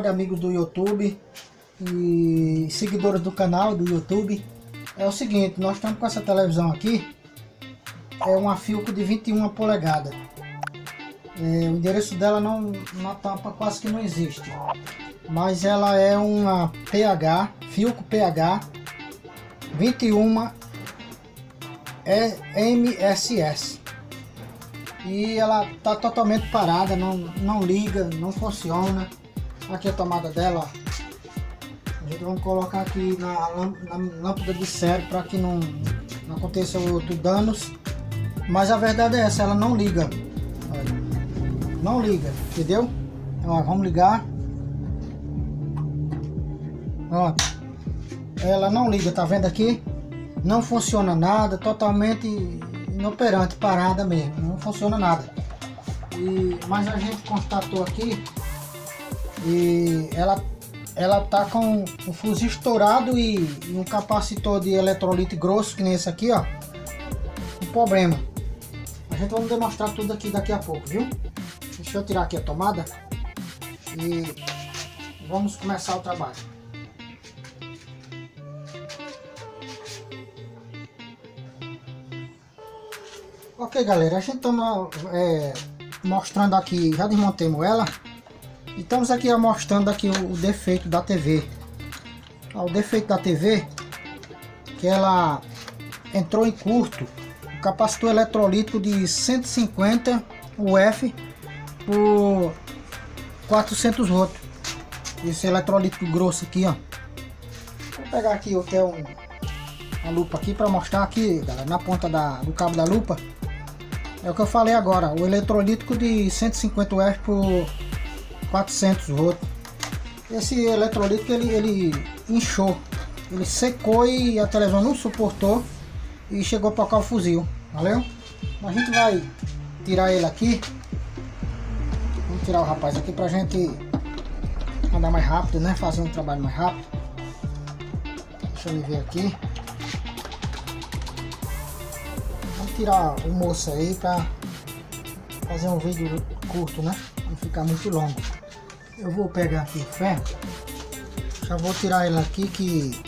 de amigos do YouTube e seguidores do canal do YouTube. É o seguinte, nós estamos com essa televisão aqui, é uma Filco de 21 polegadas. É, o endereço dela não, na tampa quase que não existe, mas ela é uma PH, Filco PH 21 MSS e ela tá totalmente parada, não, não liga, não funciona. Aqui a tomada dela, ó. A gente vai colocar aqui na, na lâmpada de série para que não, não aconteça outros danos. Mas a verdade é essa, ela não liga. Não liga, entendeu? Então, ó, vamos ligar. Pronto. Ela não liga, tá vendo aqui? Não funciona nada, totalmente inoperante, parada mesmo, não funciona nada. E, mas a gente constatou aqui e ela ela tá com o fuzil estourado e, e um capacitor de eletrolite grosso que nem esse aqui, ó. Um problema. A gente vai demonstrar tudo aqui daqui a pouco, viu? Deixa eu tirar aqui a tomada e vamos começar o trabalho. Ok galera, a gente está é, mostrando aqui, já desmontemos ela estamos aqui mostrando aqui o, defeito da TV ah, o defeito da TV que ela entrou em curto. O capacitor eletrolítico de 150 UF por 400 volts esse eletrolítico grosso aqui ó. Vou pegar aqui o que é um, uma lupa aqui para mostrar aqui galera, na ponta da, do cabo da lupa. É o que eu falei agora, o eletrolítico de 150 W por 400 volts. Esse eletrolítico ele, ele inchou, ele secou e a televisão não suportou e chegou para cá o fuzil, valeu? A gente vai tirar ele aqui, vamos tirar o rapaz aqui pra gente andar mais rápido, né? Fazer um trabalho mais rápido. Deixa eu ver aqui. tirar o moço aí para fazer um vídeo curto, né? Não ficar muito longo. Eu vou pegar aqui o ferro. Já vou tirar ele aqui que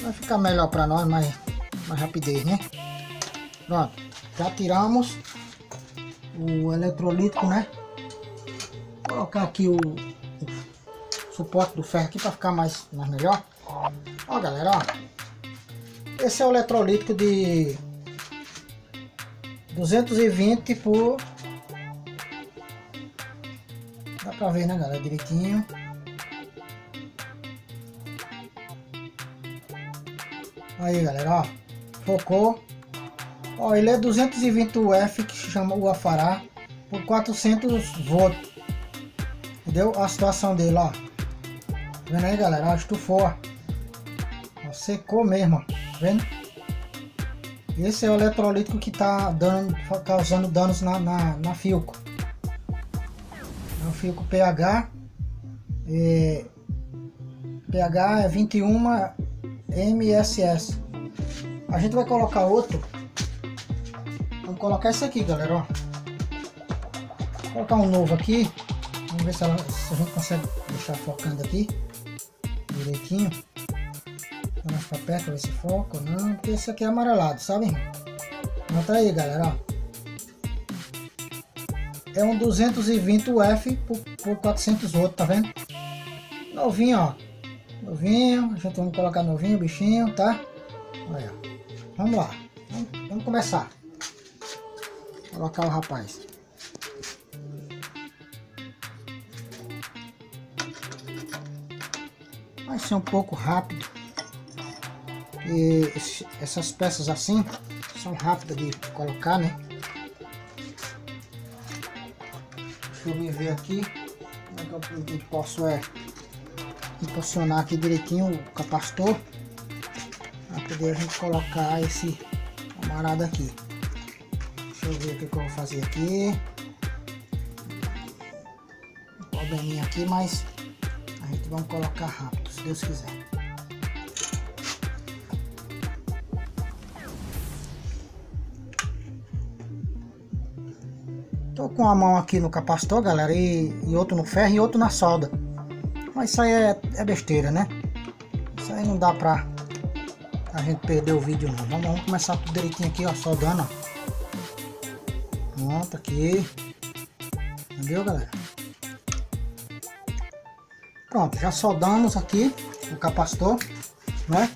vai ficar melhor para nós, mais, mais rapidez, né? Pronto, já tiramos o eletrolítico, né? Vou colocar aqui o, o suporte do ferro aqui para ficar mais, mais melhor. Ó galera, ó. Esse é o eletrolítico de 220 por... Dá pra ver, né, galera? Direitinho. Aí, galera, ó. Focou. Ó, ele é 220 UF, que se chama o Afará, por 400 volts. Entendeu? A situação dele, ó. Tá vendo aí, galera? Ó, estufou, ó. Secou mesmo, ó. Tá vendo? Esse é o eletrolítico que está dando, causando danos na, na, na Filco. É o Filco PH. É, PH é 21 MSS. A gente vai colocar outro. Vamos colocar esse aqui, galera. Ó. Vou colocar um novo aqui. Vamos ver se, ela, se a gente consegue deixar focando aqui direitinho mais pra perto, ver se foca ou não, porque esse aqui é amarelado, sabe? Nota aí, galera, ó. É um 220 UF por, por 400 volts, tá vendo? Novinho, ó. Novinho, a gente vamos colocar novinho, bichinho, tá? Olha, vamos lá. Vamos, vamos começar. Colocar o rapaz. Vai ser um pouco rápido. E essas peças assim são rápidas de colocar, né? Eu me ver aqui que eu posso é impulsionar aqui direitinho o capacitor para poder a gente colocar esse camarada aqui. Deixa eu ver o que eu vou fazer aqui. Um probleminha aqui, mas a gente vai colocar rápido, se Deus quiser. Tô com a mão aqui no capacitor, galera, e, e outro no ferro e outro na solda. Mas isso aí é, é besteira, né? Isso aí não dá pra a gente perder o vídeo não. Vamos, vamos começar tudo direitinho aqui, ó, soldando, ó. Pronto, aqui. Entendeu, galera? Pronto, já soldamos aqui o capacitor, né?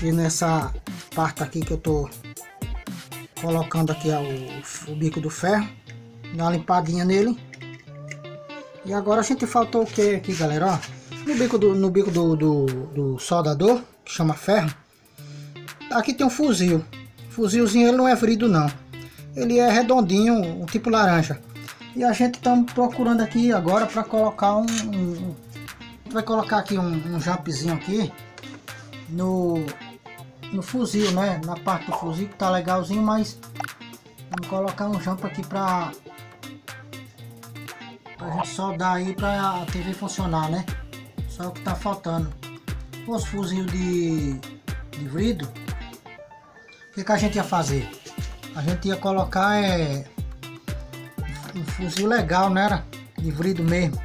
E nessa parte aqui que eu tô colocando aqui ó, o, o bico do ferro, dá uma limpadinha nele. E agora a gente faltou o que aqui, galera? Ó, no bico do, no bico do, do, do soldador, que chama ferro, aqui tem um fuzil. Fuzilzinho ele não é vrido não. Ele é redondinho, um tipo laranja. E a gente está procurando aqui agora para colocar um, um, vai colocar aqui um, um jumpzinho aqui no no fuzil, né? Na parte do fuzil que tá legalzinho, mas vamos colocar um jump aqui para pra gente soldar aí para a TV funcionar, né? Só o que tá faltando. Os fuzil de, de vidro, o que, que a gente ia fazer? A gente ia colocar é, um fuzil legal, né? Era de vidro mesmo,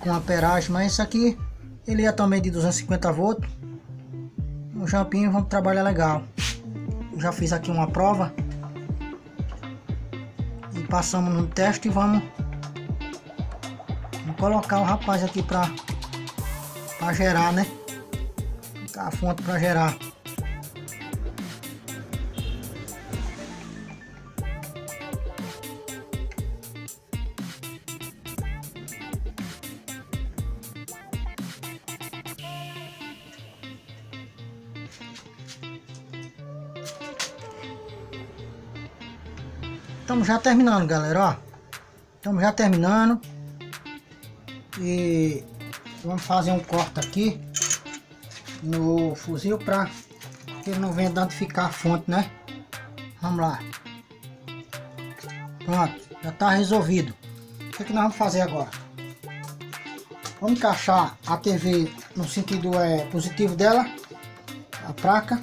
com aperagem, mas esse aqui ele é também de 250 volts. Um jampinho, vamos trabalhar legal. Já fiz aqui uma prova e passamos no teste e vamos, vamos colocar o rapaz aqui para para gerar, né? A fonte para gerar. Estamos já terminando, galera, ó. Estamos já terminando. Vamos fazer um corte aqui no fuzil para que não venha danificar a fonte, né? Vamos lá. Pronto, já está resolvido. O que, é que nós vamos fazer agora? Vamos encaixar a TV no sentido é, positivo dela, a placa.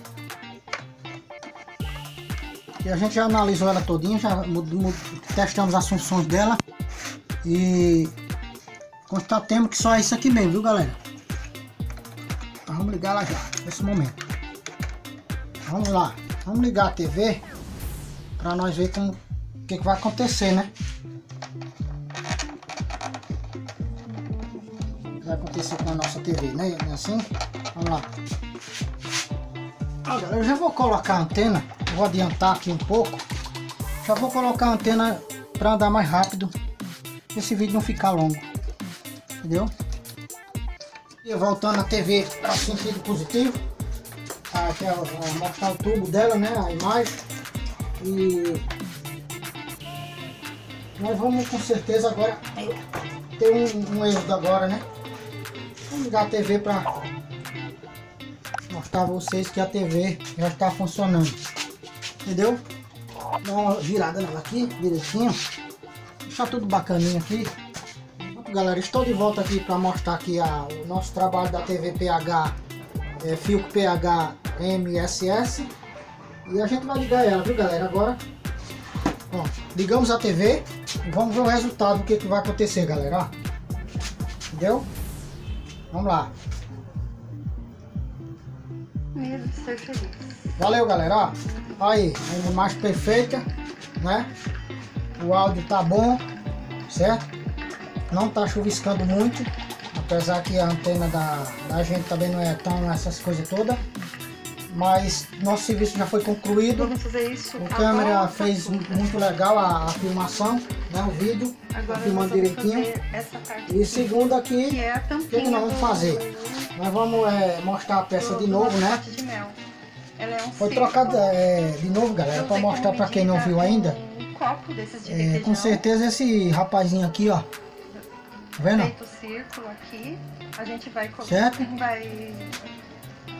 E a gente já analisou ela todinha, já testamos as funções dela. E constatamos que só é isso aqui mesmo, viu galera? Então vamos ligar ela já, nesse momento. Vamos lá, vamos ligar a TV para nós ver como, o que, que vai acontecer, né? O que vai acontecer com a nossa TV, né? É assim? Vamos lá. Ah, galera, eu já vou colocar a antena Vou adiantar aqui um pouco. Já vou colocar a antena para andar mais rápido. Esse vídeo não ficar longo. Entendeu? E voltando a TV para sentido positivo. Aqui é mostrar o tubo dela, né? A imagem. E nós vamos com certeza agora ter um, um êxodo agora, né? Vamos ligar a TV para mostrar a vocês que a TV já está funcionando. Entendeu? Dá uma virada nela aqui, direitinho. Deixar tudo bacaninho aqui. Galera, estou de volta aqui para mostrar aqui a, o nosso trabalho da TV PH, é, Filco PH MSS. E a gente vai ligar ela, viu galera? Agora, ó, ligamos a TV vamos ver o resultado do que, que vai acontecer, galera. Entendeu? Vamos lá. Valeu, galera. Aí, a imagem perfeita, né? O áudio tá bom, certo? Não tá chuviscando muito, apesar que a antena da, da gente também não é tão essas coisas todas. Mas nosso serviço já foi concluído. Vamos fazer isso. O câmera fez muito legal a, a, filmação, né? O vídeo, Agora filmando direitinho. E segundo aqui, que é o que, que nós vamos fazer? Nós vamos é, mostrar a peça de novo, né? Ela é um Foi trocada é, de novo, galera, para mostrar para quem não viu ainda. Um copo desses de é, Com certeza esse rapazinho aqui, ó. Tá vendo? Feito círculo aqui. A gente vai certo? vai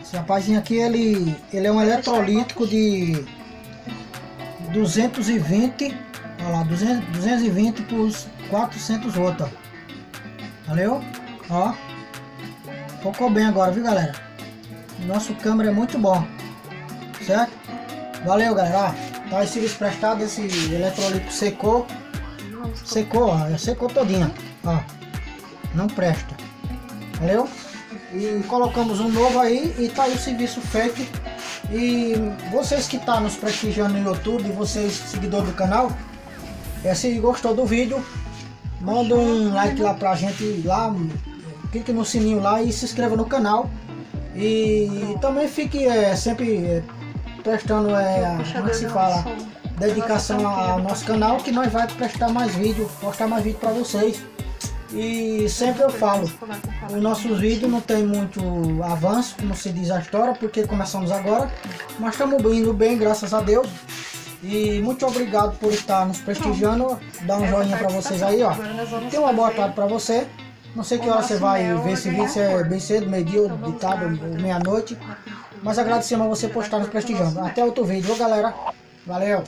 Esse rapazinho aqui, ele, ele é um eletrolítico de 220, olha lá, 200, 220 por 400 volts, ó. Valeu? Ó. Focou bem agora, viu, galera? Nosso câmera é muito bom certo? Valeu galera, tá esse serviço prestado, esse eletrolítico secou Secou, ó, secou todinha, ó. Não presta. Valeu? E colocamos um novo aí e tá aí o serviço feito. E vocês que tá nos prestigiando no YouTube, vocês seguidores do canal, é, se gostou do vídeo, manda um like lá pra gente lá, clique no sininho lá e se inscreva no canal. E também fique é, sempre é, prestando, é, como que se fala, dedicação ao nosso canal que nós vai prestar mais vídeo, postar mais vídeo para vocês. E sempre eu falo, os nossos vídeos não tem muito avanço, como se diz a história, porque começamos agora, mas estamos indo bem, graças a Deus. E muito obrigado por estar nos prestigiando. Dá um joinha para vocês aí, ó. Tem uma boa tarde para você. Não sei que hora você vai ver esse vídeo, se é bem cedo, meio-dia, de tarde, meia-noite. Mas agradecemos a você por estar nos prestigiando. Até outro vídeo, galera. Valeu!